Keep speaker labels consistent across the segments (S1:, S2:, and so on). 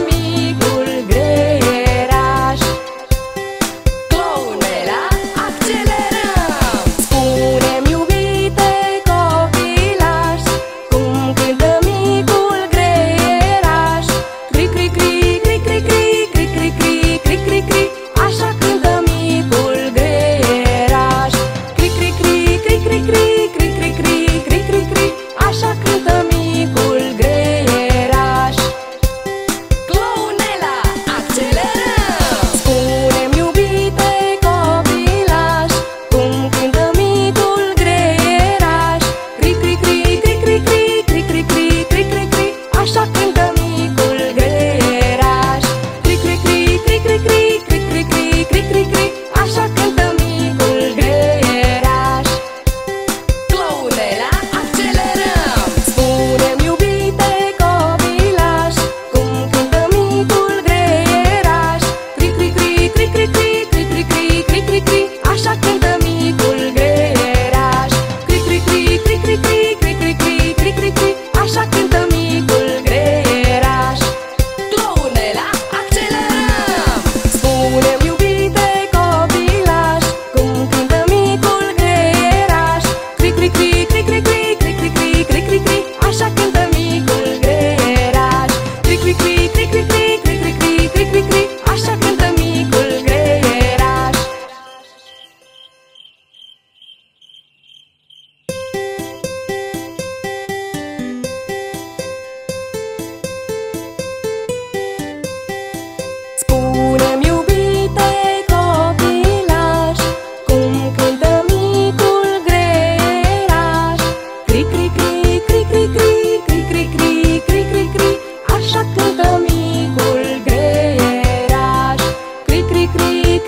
S1: me.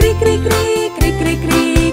S1: គ្រីគ្រីគ្រីគ្រីគ្រីគ្រី